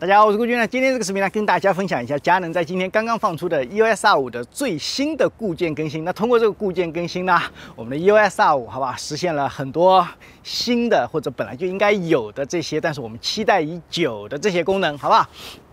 大家好，我是顾军呢。今天这个视频呢，跟大家分享一下佳能在今天刚刚放出的 USR5 的最新的固件更新。那通过这个固件更新呢，我们的 USR5 好吧，实现了很多新的或者本来就应该有的这些，但是我们期待已久的这些功能，好不好？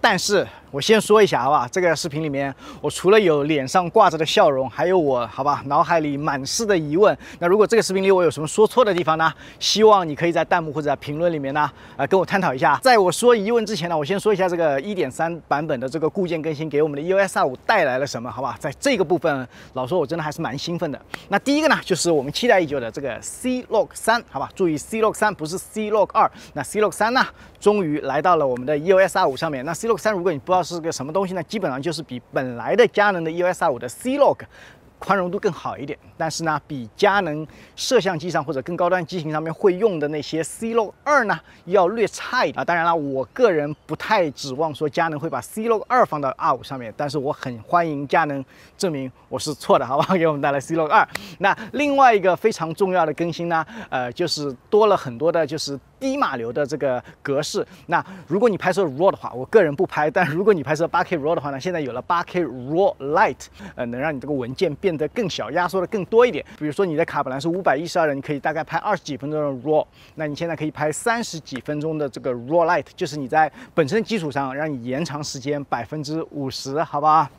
但是我先说一下，好吧，这个视频里面，我除了有脸上挂着的笑容，还有我，好吧，脑海里满是的疑问。那如果这个视频里我有什么说错的地方呢？希望你可以在弹幕或者在评论里面呢，呃，跟我探讨一下。在我说疑问之前呢，我先说一下这个1.3版本的这个固件更新给我们的 EOS R5 带来了什么，好吧？在这个部分，老说我真的还是蛮兴奋的。那第一个呢，就是我们期待已久的这个 C Log 3，好吧？注意 C Log 3不是 C Log 2。那 C Log 3呢，终于来到了我们的 EOS R5 上面。那 C Log 3，如果你不知道是个什么东西呢，基本上就是比本来的佳能的 EOS R5 的 C Log 宽容度更好一点，但是呢，比佳能摄像机上或者更高端机型上面会用的那些 C Log 2呢，要略差一点啊。当然了，我个人不太指望说佳能会把 C Log 2放到 R5 上面，但是我很欢迎佳能证明我是错的，好吧？给我们带来 C Log 2。那另外一个非常重要的更新呢，呃，就是多了很多的，就是低码流的这个格式。那如果你拍摄 RAW 的话，我个人不拍，但如果你拍摄 8K RAW 的话呢，现在有了 8K RAW Light，呃，能让你这个文件变得更小，压缩的更多一点。比如说你的卡本来是五百一十二的，你可以大概拍二十几分钟的 RAW，那你现在可以拍三十几分钟的这个 RAW Light，就是你在本身的基础上让你延长时间百分之五十，好吧？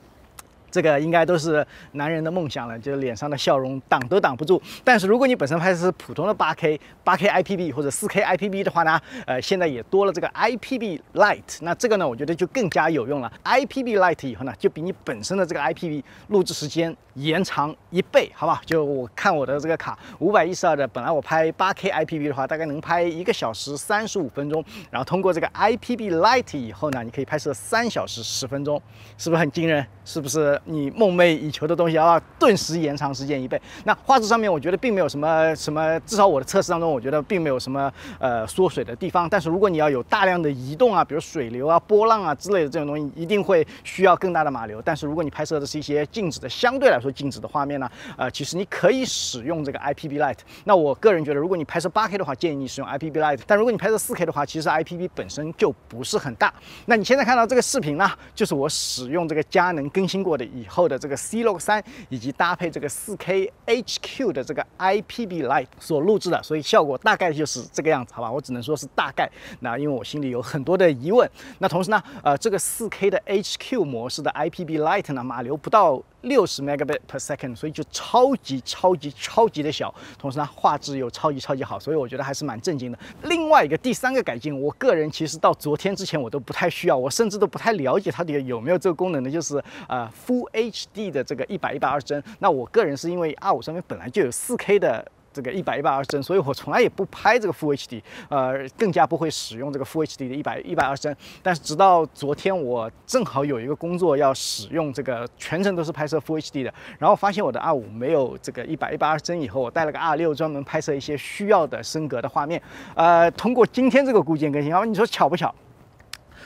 这个应该都是男人的梦想了，就是脸上的笑容挡都挡不住。但是如果你本身拍的是普通的八 K、八 K IPB 或者四 K IPB 的话呢，呃，现在也多了这个 IPB Light，。那这个呢，我觉得就更加有用了。IPB Light 以后呢，就比你本身的这个 IPB 录制时间延长一倍，好吧？就我看我的这个卡，五百一十二的，本来我拍八 K IPB 的话，大概能拍一个小时三十五分钟，然后通过这个 IPB Light 以后呢，你可以拍摄三小时十分钟，是不是很惊人？是不是？你梦寐以求的东西啊，顿时延长时间一倍。那画质上面，我觉得并没有什么什么，至少我的测试当中，我觉得并没有什么呃缩水的地方。但是如果你要有大量的移动啊，比如水流啊、波浪啊之类的这种东西，一定会需要更大的码流。但是如果你拍摄的是一些静止的，相对来说静止的画面呢，呃，其实你可以使用这个 IPB Light。那我个人觉得，如果你拍摄 8K 的话，建议你使用 IPB Light。但如果你拍摄 4K 的话，其实 IPB 本身就不是很大。那你现在看到这个视频呢，就是我使用这个佳能更新过的以后的这个 C Log 3，以及搭配这个 4K HQ 的这个 IPB Light 所录制的，所以效果大概就是这个样子，好吧？我只能说是大概。那因为我心里有很多的疑问。那同时呢，呃，这个 4K 的 HQ 模式的 IPB Light 呢，码流不到六十 megabit per second，所以就超级超级超级的小。同时呢，画质又超级超级好，所以我觉得还是蛮震惊的。另外一个第三个改进，我个人其实到昨天之前我都不太需要，我甚至都不太了解它底有没有这个功能的，就是呃 Full HD 的这个一百一百二十帧。那我个人是因为 R5 上面本来就有四 K 的。这个一百一百二十帧，所以我从来也不拍这个 Full HD，呃，更加不会使用这个 Full HD 的一百一百二十帧。但是直到昨天，我正好有一个工作要使用这个全程都是拍摄 Full HD 的，然后发现我的 R5 没有这个一百一百二十帧，以后我带了个 R6 专门拍摄一些需要的升格的画面。呃，通过今天这个固件更新，啊，你说巧不巧？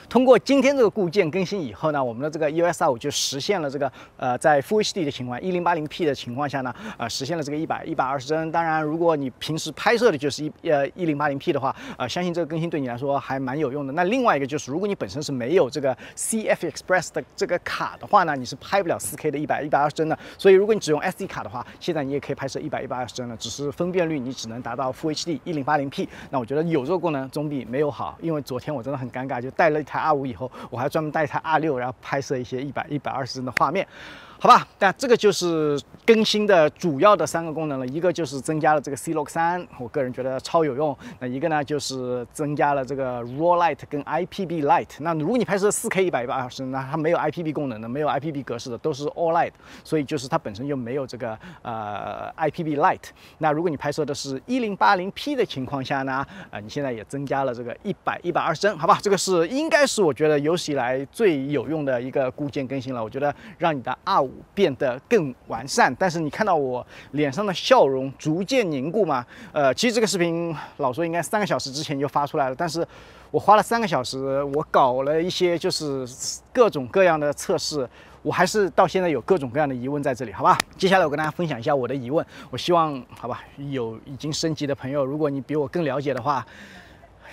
通过今天这个固件更新以后呢，我们的这个 EOS R5 就实现了这个呃，在 Full HD 的情况，一零八零 P 的情况下呢，呃，实现了这个一百一百二十帧。当然，如果你平时拍摄的就是一呃一零八零 P 的话，呃，相信这个更新对你来说还蛮有用的。那另外一个就是，如果你本身是没有这个 CF Express 的这个卡的话呢，你是拍不了 4K 的一百一百二十帧的。所以，如果你只用 SD 卡的话，现在你也可以拍摄一百一百二十帧了，只是分辨率你只能达到 Full HD 一零八零 P。那我觉得有这个功能总比没有好，因为昨天我真的很尴尬，就带了一台 R 五以后，我还专门带一台 R 六然后拍摄一些一百一百二十帧的画面。好吧，那这个就是更新的主要的三个功能了。一个就是增加了这个 C Log 3，我个人觉得超有用。那一个呢，就是增加了这个 Raw Light 跟 IPB Light。那如果你拍摄 4K 一百一百二十帧，那它没有 IPB 功能的，没有 IPB 格式的，都是 All Light，所以就是它本身就没有这个呃 IPB Light。那如果你拍摄的是一零八零 P 的情况下呢，呃，你现在也增加了这个一百一百二十帧，好吧？这个是应该是我觉得有史以来最有用的一个固件更新了。我觉得让你的 R 变得更完善，但是你看到我脸上的笑容逐渐凝固吗？呃，其实这个视频老说应该三个小时之前就发出来了，但是我花了三个小时，我搞了一些就是各种各样的测试，我还是到现在有各种各样的疑问在这里，好吧？接下来我跟大家分享一下我的疑问，我希望好吧，有已经升级的朋友，如果你比我更了解的话。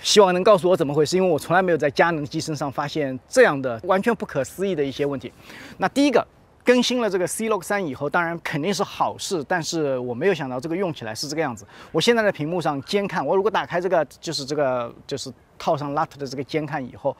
希望能告诉我怎么回事，因为我从来没有在佳能机身上发现这样的完全不可思议的一些问题。那第一个。更新了这个 C Log 三以后，当然肯定是好事，但是我没有想到这个用起来是这个样子。我现在的屏幕上监看，我如果打开这个，就是这个，就是套上 LUT 的这个监看以后，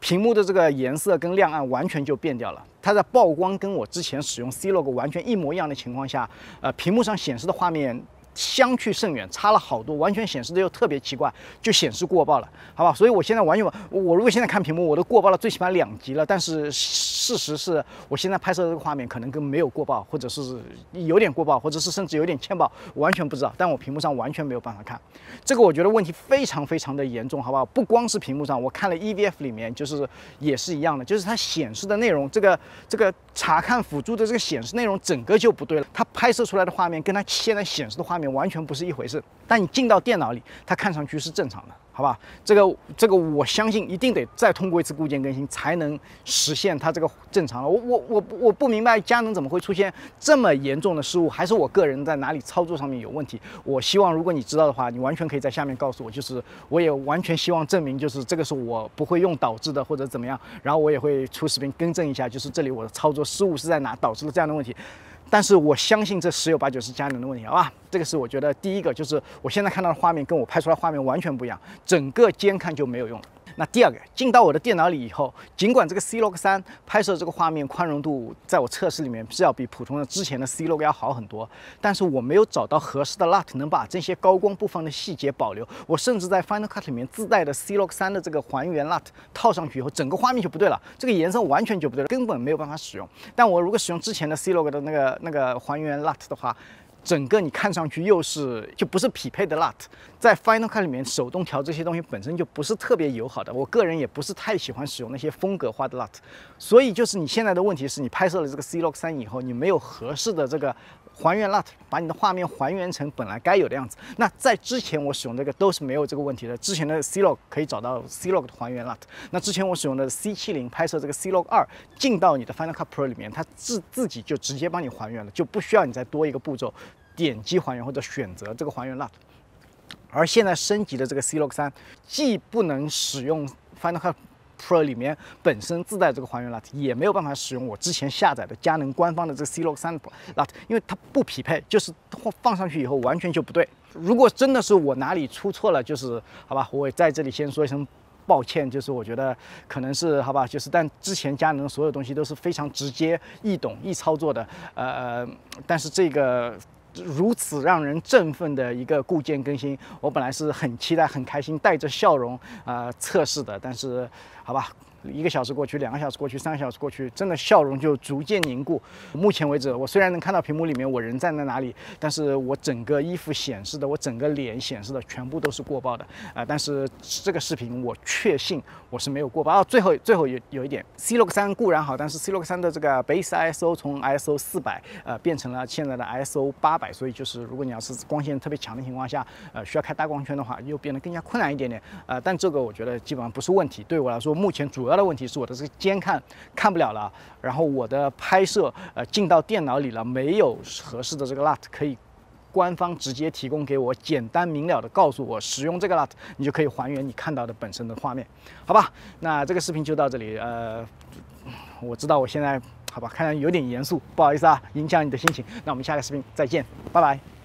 屏幕的这个颜色跟亮暗完全就变掉了。它在曝光跟我之前使用 C Log 完全一模一样的情况下，呃，屏幕上显示的画面。相去甚远，差了好多，完全显示的又特别奇怪，就显示过曝了，好吧？所以我现在完全，我如果现在看屏幕，我都过曝了最起码两级了。但是事实是我现在拍摄的这个画面可能跟没有过曝，或者是有点过曝，或者是甚至有点欠曝，完全不知道。但我屏幕上完全没有办法看，这个我觉得问题非常非常的严重，好不好？不光是屏幕上，我看了 EVF 里面就是也是一样的，就是它显示的内容，这个这个查看辅助的这个显示内容整个就不对了，它拍摄出来的画面跟它现在显示的画面。完全不是一回事，但你进到电脑里，它看上去是正常的，好吧？这个这个，我相信一定得再通过一次固件更新，才能实现它这个正常了。我我我我不明白佳能怎么会出现这么严重的失误，还是我个人在哪里操作上面有问题？我希望如果你知道的话，你完全可以在下面告诉我，就是我也完全希望证明，就是这个是我不会用导致的，或者怎么样，然后我也会出视频更正一下，就是这里我的操作失误是在哪导致了这样的问题。但是我相信这十有八九是佳能的问题，好吧？这个是我觉得第一个，就是我现在看到的画面跟我拍出来画面完全不一样，整个监看就没有用了。那第二个进到我的电脑里以后，尽管这个 C Log 三拍摄这个画面宽容度，在我测试里面是要比普通的之前的 C Log 要好很多，但是我没有找到合适的 LUT 能把这些高光部分的细节保留。我甚至在 Final Cut 里面自带的 C Log 三的这个还原 LUT 套上去以后，整个画面就不对了，这个颜色完全就不对了，根本没有办法使用。但我如果使用之前的 C Log 的那个那个还原 LUT 的话，整个你看上去又是就不是匹配的 LUT，在 Final Cut 里面手动调这些东西本身就不是特别友好的，我个人也不是太喜欢使用那些风格化的 LUT，所以就是你现在的问题是你拍摄了这个 C Log 三以后，你没有合适的这个。还原 LUT，把你的画面还原成本来该有的样子。那在之前我使用这个都是没有这个问题的。之前的 C Log 可以找到 C Log 的还原 LUT。那之前我使用的 C 七零拍摄这个 C Log 二，进到你的 Final Cut Pro 里面，它自自己就直接帮你还原了，就不需要你再多一个步骤，点击还原或者选择这个还原 LUT。而现在升级的这个 C Log 三，既不能使用 Final Cut。Pro 里面本身自带这个还原 LUT，也没有办法使用我之前下载的佳能官方的这个 C Log 三 LUT，因为它不匹配，就是放上去以后完全就不对。如果真的是我哪里出错了，就是好吧，我在这里先说一声抱歉，就是我觉得可能是好吧，就是但之前佳能所有东西都是非常直接、易懂、易操作的，呃，但是这个。如此让人振奋的一个固件更新，我本来是很期待、很开心，带着笑容呃测试的，但是，好吧。一个小时过去，两个小时过去，三个小时过去，真的笑容就逐渐凝固。目前为止，我虽然能看到屏幕里面我人站在哪里，但是我整个衣服显示的，我整个脸显示的全部都是过曝的啊！但是这个视频我确信我是没有过曝。啊，最后最后有有一点，C Log 三固然好，但是 C Log 三的这个 base ISO 从 ISO 四百呃变成了现在的 ISO 八百，所以就是如果你要是光线特别强的情况下，呃需要开大光圈的话，又变得更加困难一点点。呃，但这个我觉得基本上不是问题。对我来说，目前主主要的问题是我的这个监看看不了了，然后我的拍摄呃进到电脑里了，没有合适的这个 LUT 可以官方直接提供给我，简单明了的告诉我使用这个 LUT，你就可以还原你看到的本身的画面，好吧？那这个视频就到这里，呃，我知道我现在好吧，看来有点严肃，不好意思啊，影响你的心情。那我们下个视频再见，拜拜。